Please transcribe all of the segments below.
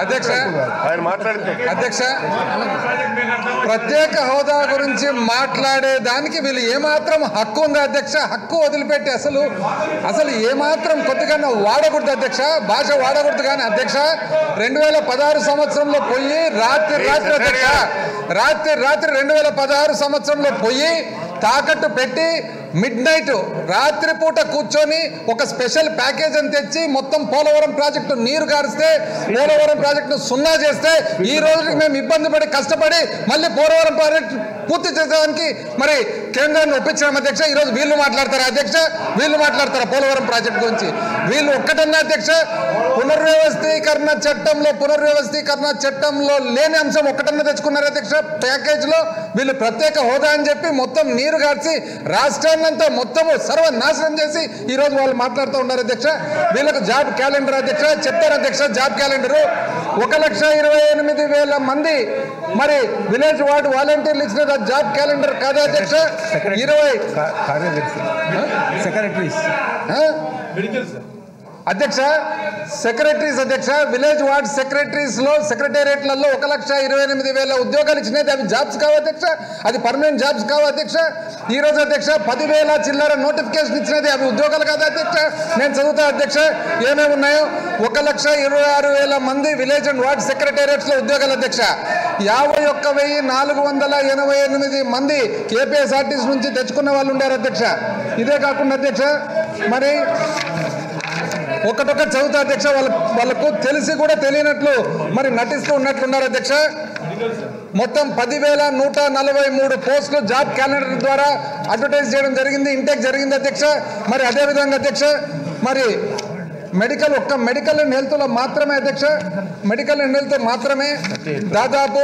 అధ్యక్ష ఆయన మాట్లాడితే. అధ్యక్ష ప్రత్యేక హోదా గురించి మాట్లాడే దానికి వీళ్ళు ఏమాత్రం హక్కు ఉందా అధ్యక్ష? హక్కు వదిలిపెట్టి అసలు అసలు ఏమాత్రం కొద్దిగా వాడకూడదు అధ్యక్ష? భాష వాడకూడదు కానీ అధ్యక్ష రెండు వేల పదహారు సంవత్సరంలో పోయి రాత్రి రాత్రి అధ్యక్ష రాత్రి రాత్రి రెండు వేల పదహారు సంవత్సరంలో పోయి తాకట్టు పెట్టి మిడ్ నైట్ రాత్రిపూట కూర్చొని ఒక స్పెషల్ ప్యాకేజ్ అని తెచ్చి మొత్తం పోలవరం ప్రాజెక్టు నీరు గారిస్తే పోలవరం ప్రాజెక్టు సున్నా చేస్తే ఈ రోజుకి మేము ఇబ్బంది పడి కష్టపడి మళ్ళీ పోలవరం ప్రాజెక్టు పూర్తి చేసేదానికి మరి కేంద్రాన్ని ఒప్పించడం అధ్యక్ష ఈరోజు వీళ్ళు మాట్లాడతారా అధ్యక్ష? వీళ్ళు మాట్లాడతారా పోలవరం ప్రాజెక్టు గురించి? వీళ్ళు ఒక్కటన్నా అధ్యక్ష పునర్వ్యవస్థీకరణ చట్టంలో పునర్వ్యవస్థీకరణ చట్టంలో లేని అంశం ఒక్కటన్నా తెచ్చుకున్నారు అధ్యక్ష? ప్యాకేజ్లో వీళ్ళు ప్రత్యేక హోదా అని చెప్పి మొత్తం నీరు గార్చి రాష్ట్రాన్నంతా మొత్తము సర్వనాశనం చేసి ఈరోజు వాళ్ళు మాట్లాడుతూ ఉన్నారు అధ్యక్ష. వీళ్ళకు జాబ్ క్యాలెండర్ అధ్యక్ష చెప్తారు అధ్యక్ష జాబ్ క్యాలెండరు. ఒక లక్ష ఇరవై ఎనిమిది వేల మంది మరి విలేజ్ వార్డు వాలంటీర్లు ఇచ్చిన జాబ్ క్యాలెండర్ కాదా అధ్యక్ష? ఇరవై. కార్యదర్శి సెక్రటరీస్? అధ్యక్ష సెక్రటరీస్ అధ్యక్ష విలేజ్ వార్డ్ సెక్రటరీస్లో సెక్రటేరియట్లలో ఒక లక్ష ఇరవై ఎనిమిది వేల ఉద్యోగాలు ఇచ్చినది అవి జాబ్స్ కావు అధ్యక్ష అది పర్మనెంట్ జాబ్స్ కావు అధ్యక్ష. ఈ రోజు అధ్యక్ష పదివేల చిల్లర నోటిఫికేషన్ ఇచ్చినది అవి ఉద్యోగాలు కాదు అధ్యక్ష. నేను చదువుతా అధ్యక్ష ఏమేమి ఉన్నాయో? ఒక లక్ష ఇరవై ఆరు వేల మంది విలేజ్ అండ్ వార్డ్ సెక్రటేరియట్స్లో ఉద్యోగాలు అధ్యక్ష. యాభై ఒక్క వెయ్యి నాలుగు వందల ఎనభై ఎనిమిది మంది కేపీఎస్ఆర్టీసీ నుంచి తెచ్చుకున్న వాళ్ళు ఉండారు అధ్యక్ష. ఇదే కాకుండా అధ్యక్ష మరి ఒకటొక చదువుతా అధ్యక్ష వాళ్ళ వాళ్ళకు తెలిసి కూడా తెలియనట్లు మరి నటిస్తూ ఉన్నట్లున్నారు అధ్యక్ష. మొత్తం పదివేల నూట నలభై మూడు పోస్టులు జాబ్ క్యాలెండర్ ద్వారా అడ్వర్టైజ్ చేయడం జరిగింది ఇంటెక్ జరిగింది అధ్యక్ష. మరి అదేవిధంగా అధ్యక్ష మరి మెడికల్ ఒక్క మెడికల్ అండ్ హెల్త్లో మాత్రమే అధ్యక్ష. మెడికల్ అండ్ హెల్త్ మాత్రమే. దాదాపు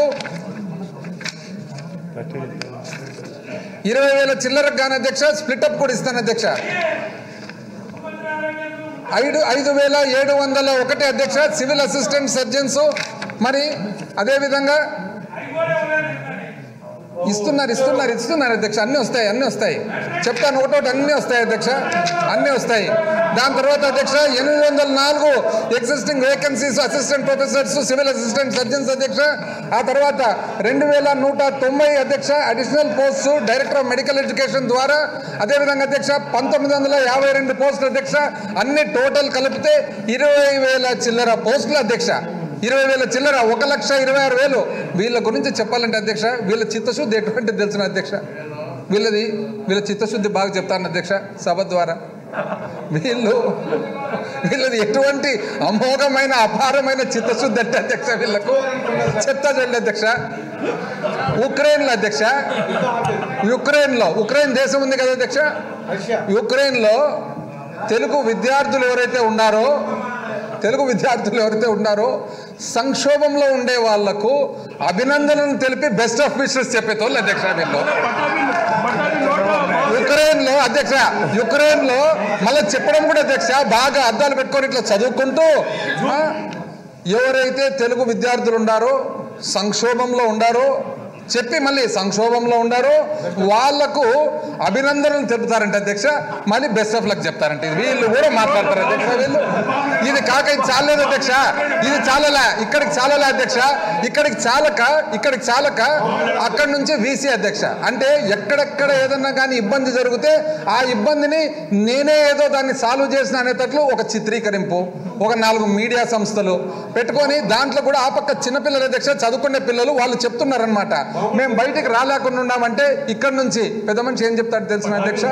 ఇరవై వేల చిల్లరకు గాని అధ్యక్ష అప్ కూడా ఇస్తాను అధ్యక్ష. ఐదు ఐదు వేల ఏడు వందల ఒకటి అధ్యక్ష సివిల్ అసిస్టెంట్ సర్జన్స్. మరి అదేవిధంగా ఇస్తున్నారు ఇస్తున్నారు ఇస్తున్నారు అధ్యక్ష. అన్నీ వస్తాయి అన్నీ వస్తాయి. చెప్తాను ఒకటోటి అన్నీ వస్తాయి అధ్యక్ష. అన్నీ వస్తాయి. దాని తర్వాత అధ్యక్ష ఎనిమిది వందల నాలుగు existing vacancies assistant professors civil assistant surgeons అధ్యక్ష. ఆ తర్వాత రెండు వేల నూట తొంభై అధ్యక్ష additional posts director of medical education ద్వారా. అదేవిధంగా అధ్యక్ష పంతొమ్మిది వందల యాభై రెండు పోస్టులు అధ్యక్ష. అన్ని టోటల్ కలిపితే ఇరవై వేల చిల్లర పోస్టులు అధ్యక్ష. ఇరవై వేల చిల్లర ఒక లక్ష ఇరవై ఆరు వేలు. వీళ్ళ గురించి చెప్పాలంటే అధ్యక్ష వీళ్ళ చిత్తశుద్ధి ఎటువంటిది తెలిసిన అధ్యక్ష? వీళ్ళది వీళ్ళ చిత్తశుద్ధి బాగా చెప్తాను అధ్యక్ష సభ ద్వారా. వీళ్ళు వీళ్ళది ఎటువంటి అమోఘమైన అపారమైన చిత్తశుద్ధి అంటే అధ్యక్ష వీళ్ళకు? చెప్తా చూడండి అధ్యక్ష. ఉక్రెయిన్లో అధ్యక్ష. యుక్రెయిన్లో ఉక్రెయిన్ దేశం ఉంది కదా అధ్యక్ష? యుక్రెయిన్లో తెలుగు విద్యార్థులు ఎవరైతే ఉన్నారో తెలుగు విద్యార్థులు ఎవరైతే ఉన్నారో సంక్షోభంలో ఉండే వాళ్ళకు అభినందనలు తెలిపి బెస్ట్ ఆఫ్ విషెస్ చెప్పేతోళ్ళు అధ్యక్ష వీళ్ళు యుక్రెయిన్లో అధ్యక్ష యుక్రెయిన్లో మళ్ళీ చెప్పడం కూడా అధ్యక్ష బాగా అద్దాలు పెట్టుకొని ఇట్లా చదువుకుంటూ ఎవరైతే తెలుగు విద్యార్థులు ఉన్నారో సంక్షోభంలో ఉండారో చెప్పి మళ్ళీ సంక్షోభంలో ఉండారు. వాళ్ళకు అభినందనలు తెలుపుతారంట అధ్యక్ష. మళ్ళీ బెస్ట్ ఆఫ్ లక్ చెప్తారంట. ఇది వీళ్ళు కూడా మాట్లాడతారు అధ్యక్ష వీళ్ళు. ఇది కాక ఇది చాలలేదు అధ్యక్ష. ఇది చాలలే. ఇక్కడికి చాలలే అధ్యక్ష. ఇక్కడికి చాలక ఇక్కడికి చాలక అక్కడి నుంచి వీసీ అధ్యక్ష. అంటే ఎక్కడెక్కడ ఏదన్నా కానీ ఇబ్బంది జరిగితే ఆ ఇబ్బందిని నేనే ఏదో దాన్ని సాల్వ్ చేసిన అనేటట్లు ఒక చిత్రీకరింపు ఒక నాలుగు మీడియా సంస్థలు పెట్టుకొని దాంట్లో కూడా ఆ పక్క చిన్నపిల్లల అధ్యక్ష చదువుకునే పిల్లలు వాళ్ళు చెప్తున్నారనమాట మేము బయటికి రాలేకుండా ఉన్నామంటే ఇక్కడ నుంచి పెద్ద మనిషి ఏం చెప్తాడు తెలిసిన అధ్యక్ష?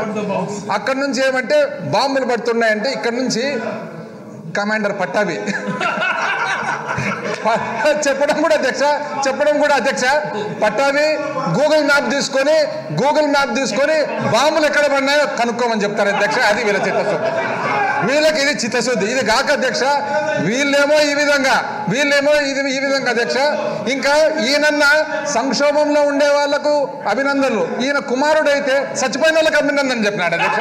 అక్కడ నుంచి ఏమంటే బాంబులు పడుతున్నాయంటే ఇక్కడ నుంచి కమాండర్ పట్టాభి. చెప్పడం కూడా అధ్యక్ష చెప్పడం కూడా అధ్యక్ష. పట్టాభి గూగుల్ మ్యాప్ తీసుకొని గూగుల్ మ్యాప్ తీసుకొని బాంబులు ఎక్కడ పడినాయో కనుక్కోమని చెప్తారు అధ్యక్ష. అది వీళ్ళ చిత్తశుద్ధి. వీళ్ళకి ఇది చిత్తశుద్ధి. ఇది కాక అధ్యక్ష. వీళ్ళేమో ఈ విధంగా. వీళ్ళేమో ఇది ఈ విధంగా అధ్యక్ష. ఇంకా ఈయనన్న సంక్షోభంలో ఉండే వాళ్ళకు అభినందనలు. ఈయన కుమారుడైతే చచ్చిపోయిన వాళ్ళకి అభినందనలు చెప్పినాడు అధ్యక్ష.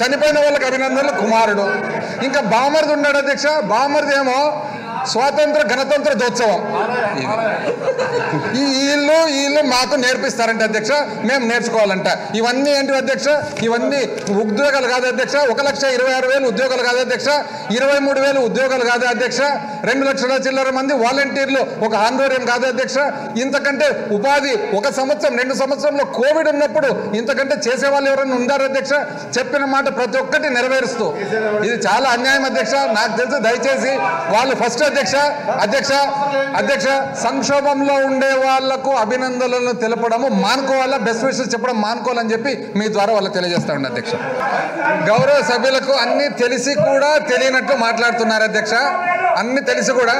చనిపోయిన వాళ్ళకి అభినందనలు కుమారుడు. ఇంకా బామర్ది ఉన్నాడు అధ్యక్ష. బామర్ది ఏమో స్వాతంత్ర గణతంత్ర దోత్సవం ఈ వీళ్ళు ఈ మాకు నేర్పిస్తారంట అధ్యక్ష మేము నేర్చుకోవాలంట. ఇవన్నీ ఏంటి అధ్యక్ష? ఇవన్నీ ఉద్యోగాలు కాదు అధ్యక్ష. ఒక లక్ష ఇరవై ఆరు వేలు ఉద్యోగాలు కాదు అధ్యక్ష. ఇరవై మూడు వేలు ఉద్యోగాలు కాదు అధ్యక్ష. రెండు లక్షల చిల్లర మంది వాలంటీర్లు ఒక ఆందోళన కాదు అధ్యక్ష. ఇంతకంటే ఉపాధి ఒక సంవత్సరం రెండు సంవత్సరంలో కోవిడ్ ఉన్నప్పుడు ఇంతకంటే చేసే వాళ్ళు ఎవరైనా ఉండారు అధ్యక్ష? చెప్పిన మాట ప్రతి ఒక్కటి నెరవేరుస్తూ. ఇది చాలా అన్యాయం అధ్యక్ష. నాకు తెలుసు దయచేసి వాళ్ళు ఫస్ట్ అధ్యక్ష అధ్యక్ష అధ్యక్ష. సంక్షోభంలో ఉండే వాళ్ళకు అభినందనలు తెలపడము మానుకోవాలా? బెస్ట్ విషయం చెప్పడం మానుకోవాలని చెప్పి మీ ద్వారా వాళ్ళకి తెలియజేస్తా ఉండే అధ్యక్ష. గౌరవ సభ్యులకు అన్ని తెలిసి కూడా తెలియనట్లు మాట్లాడుతున్నారు అధ్యక్ష. అన్ని తెలిసి కూడా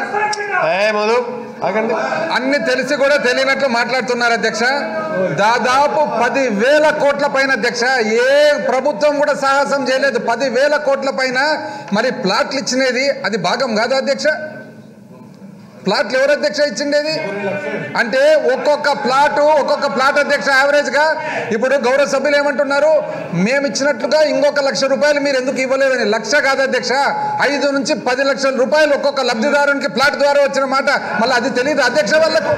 అన్ని తెలిసి కూడా తెలియనట్లు మాట్లాడుతున్నారు అధ్యక్ష. దాదాపు పది వేల కోట్ల పైన అధ్యక్ష ఏ ప్రభుత్వం కూడా సాహసం చేయలేదు. పది వేల కోట్ల పైన మరి ప్లాట్లు ఇచ్చినది అది భాగం కాదా అధ్యక్ష? ప్లాట్లు ఎవరు అధ్యక్ష ఇచ్చిండేది? అంటే ఒక్కొక్క ప్లాటు ఒక్కొక్క ప్లాట్ అధ్యక్ష యావరేజ్గా ఇప్పుడు గౌరవ సభ్యులు ఏమంటున్నారు? మేము ఇచ్చినట్లుగా ఇంకొక లక్ష రూపాయలు మీరు ఎందుకు ఇవ్వలేదని. లక్ష కాదు అధ్యక్ష ఐదు నుంచి పది లక్షల రూపాయలు ఒక్కొక్క లబ్ధిదారునికి ప్లాట్ ద్వారా వచ్చిన మాట. మళ్ళీ అది తెలియదు అధ్యక్ష వాళ్ళకు?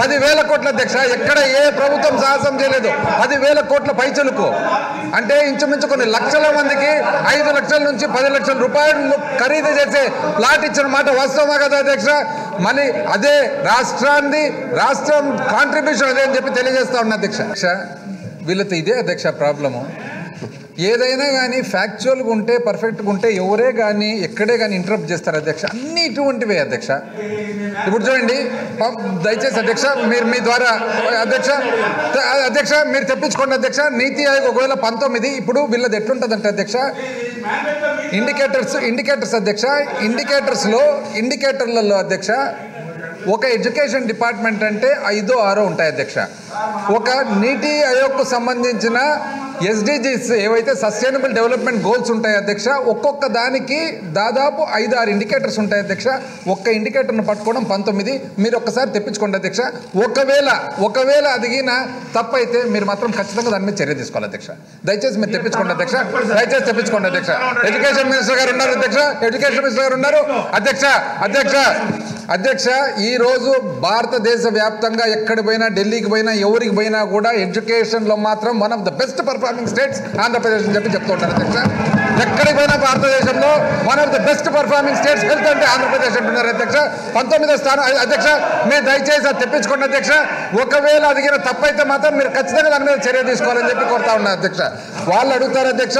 పదివేల కోట్ల అధ్యక్ష ఎక్కడ ఏ ప్రభుత్వం సాహసం చేయలేదు. పదివేల కోట్ల పైచలుకు. అంటే ఇంచుమించు కొన్ని లక్షల మందికి ఐదు లక్షల నుంచి పది లక్షల రూపాయలు ఖరీదు చేసే ప్లాట్ ఇచ్చిన మాట వాస్తవమా కదా అధ్యక్ష? మళ్ళీ అదే రాష్ట్రాన్ని రాష్ట్రం కాంట్రిబ్యూషన్ అదే అని చెప్పి తెలియజేస్తా ఉన్నా అధ్యక్ష. అధ్యక్ష, వీళ్ళతో ఇదే అధ్యక్ష ప్రాబ్లము. ఏదైనా కానీ ఫ్యాక్చువల్గా ఉంటే పర్ఫెక్ట్గా ఉంటే ఎవరే కానీ ఎక్కడే కానీ ఇంటరప్ట్ చేస్తారు అధ్యక్ష. అన్ని ఇటువంటివే అధ్యక్ష. ఇప్పుడు చూడండి దయచేసి అధ్యక్ష మీరు మీ ద్వారా అధ్యక్ష అధ్యక్ష మీరు తెప్పించుకోండి అధ్యక్ష. నీతి ఆయోగ్ ఒకవేళ పంతొమ్మిది ఇప్పుడు వీళ్ళది ఎట్లుంటుందంటే అధ్యక్ష ఇండికేటర్స్ ఇండికేటర్స్ అధ్యక్ష ఇండికేటర్స్లో ఇండికేటర్లలో అధ్యక్ష ఒక ఎడ్యుకేషన్ డిపార్ట్మెంట్ అంటే ఐదో ఆరో ఉంటాయి అధ్యక్ష. ఒక నీటి ఆయోగ్కు సంబంధించిన ఎస్డిజిస్ ఏవైతే సస్టైనబుల్ డెవలప్మెంట్ గోల్స్ ఉంటాయి అధ్యక్ష ఒక్కొక్క దానికి దాదాపు ఐదు ఆరు ఇండికేటర్స్ ఉంటాయి అధ్యక్ష. ఒక్క ఇండికేటర్ను పట్టుకోవడం పంతొమ్మిది. మీరు ఒక్కసారి తెప్పించుకోండి అధ్యక్ష. ఒకవేళ ఒకవేళ అదిగిన తప్పైతే మీరు మాత్రం ఖచ్చితంగా దాని మీద చర్య తీసుకోవాలి అధ్యక్ష. దయచేసి మీరు తెప్పించుకోండి అధ్యక్ష. దయచేసి తెప్పించుకోండి అధ్యక్ష. ఎడ్యుకేషన్ మినిస్టర్ గారు ఉన్నారు అధ్యక్ష. ఎడ్యుకేషన్ మినిస్టర్ గారు ఉన్నారు. అధ్యక్ష అధ్యక్ష. అధ్యక్ష ఈ రోజు భారతదేశ వ్యాప్తంగా ఎక్కడి పోయినా ఢిల్లీకి పోయినా ఎవరికి పోయినా కూడా ఎడ్యుకేషన్లో మాత్రం one of the best performing states Andhra Pradesh అని చెప్పి చెప్తుంటారు అధ్యక్ష. ఎక్కడికి పోయినా భారతదేశంలో one of the best performing states health అంటే ఆంధ్రప్రదేశ్ అంటున్నారు అధ్యక్ష. పంతొమ్మిదో స్థానం అధ్యక్ష మేము దయచేసి అది తెప్పించుకోండి అధ్యక్ష. ఒకవేళ అదిగిన తప్పైతే మాత్రం మీరు ఖచ్చితంగా దాని మీద చర్య తీసుకోవాలని చెప్పి కోరుతా ఉన్నా అధ్యక్ష. వాళ్ళు అడుగుతారు అధ్యక్ష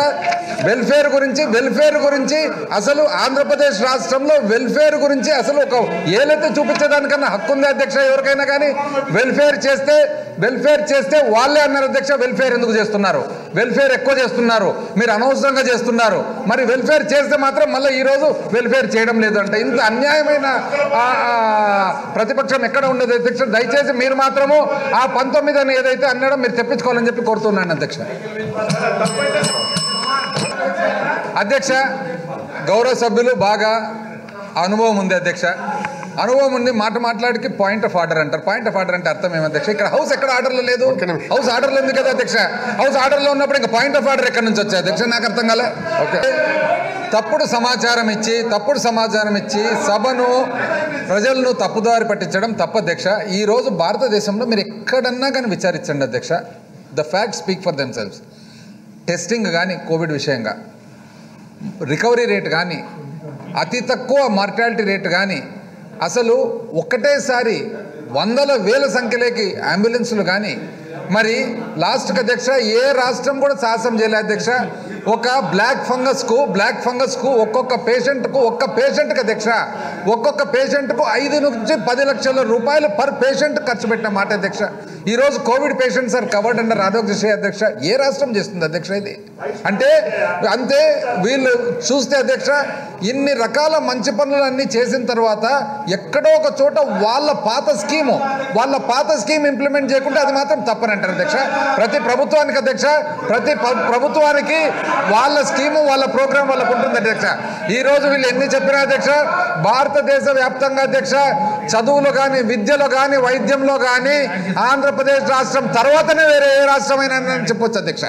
వెల్ఫేర్ గురించి వెల్ఫేర్ గురించి అసలు ఆంధ్రప్రదేశ్ రాష్ట్రంలో వెల్ఫేర్ గురించి అసలు ఒక ఏలైతే చూపించేదానికన్నా హక్కు ఉంది అధ్యక్ష ఎవరికైనా కానీ? వెల్ఫేర్ చేస్తే వెల్ఫేర్ చేస్తే వాళ్ళే అన్నారు అధ్యక్ష వెల్ఫేర్ ఎందుకు చేస్తున్నారు? వెల్ఫేర్ ఎక్కువ చేస్తున్నారు. మీరు అనవసరంగా చేస్తున్నారు. మరి వెల్ఫేర్ చేస్తే మాత్రం మళ్ళీ ఈరోజు వెల్ఫేర్ చేయడం లేదు అంటే ఇంత అన్యాయమైన ప్రతిపక్షం ఎక్కడ ఉండదు అధ్యక్ష. దయచేసి మీరు మాత్రము ఆ పంతొమ్మిది అని ఏదైతే అన్నాడో మీరు తెప్పించుకోవాలని చెప్పి కోరుతున్నాను అధ్యక్ష. అధ్యక్ష గౌరవ సభ్యులు బాగా అనుభవం ఉంది అధ్యక్ష. అనుభవం ఉంది మాట మాట్లాడికి పాయింట్ ఆఫ్ ఆర్డర్ అంటారు. పాయింట్ ఆఫ్ ఆర్డర్ అంటే అర్థం ఏమి అధ్యక్ష? ఇక్కడ హౌస్ ఎక్కడ ఆర్డర్లో లేదు? హౌస్ ఆర్డర్లో ఉంది కదా అధ్యక్ష? హౌస్ ఆర్డర్లో ఉన్నప్పుడు ఇంకా పాయింట్ ఆఫ్ ఆర్డర్ ఎక్కడి నుంచి వచ్చాయి అధ్యక్ష? నాకు అర్థం కాలే. ఓకే. తప్పుడు సమాచారం ఇచ్చి తప్పుడు సమాచారం ఇచ్చి సభను ప్రజలను తప్పుదారి పట్టించడం తప్పు అధ్యక్ష. ఈ రోజు భారతదేశంలో మీరు ఎక్కడన్నా కానీ విచారించండి అధ్యక్ష. The fact speak for themselves testing కానీ కోవిడ్ విషయంగా. రికవరీ రేట్ కానీ అతి తక్కువ మార్టాలిటీ రేట్ కానీ అసలు ఒక్కటేసారి వందల వేల సంఖ్యలోకి అంబులెన్సులు కానీ మరి లాస్ట్కి అధ్యక్ష ఏ రాష్ట్రం కూడా సాహసం చేయలేదు అధ్యక్ష. ఒక బ్లాక్ ఫంగస్కు బ్లాక్ ఫంగస్కు ఒక్కొక్క పేషెంట్కు ఒక్క పేషెంట్కి అధ్యక్ష ఒక్కొక్క పేషెంట్కు ఐదు నుంచి పది లక్షల రూపాయలు పర్ పేషెంట్ ఖర్చు పెట్టిన మాట అధ్యక్ష. ఈరోజు COVID patients are covered under Aarogyasri అధ్యక్ష. ఏ రాష్ట్రం చేస్తుంది అధ్యక్ష ఇది? అంటే అంతే వీళ్ళు చూస్తే అధ్యక్ష ఇన్ని రకాల మంచి పనులన్నీ చేసిన తర్వాత ఎక్కడో ఒక చోట వాళ్ళ పాత స్కీము వాళ్ళ పాత స్కీమ్ ఇంప్లిమెంట్ చేయకుంటే అది మాత్రం తప్పనంటారు అధ్యక్ష. ప్రతి ప్రభుత్వానికి అధ్యక్ష ప్రతి ప్రభుత్వానికి వాళ్ళ స్కీము వాళ్ళ ప్రోగ్రాం వాళ్ళకు ఉంటుంది అధ్యక్ష. ఈ రోజు వీళ్ళు ఎన్ని చెప్పినా అధ్యక్ష భారతదేశ వ్యాప్తంగా అధ్యక్ష చదువులో కానీ విద్యలో కానీ వైద్యంలో కానీ ఆంధ్రప్రదేశ్ రాష్ట్రం తర్వాతనే వేరే ఏ రాష్ట్రమైనా చెప్పొచ్చు అధ్యక్ష.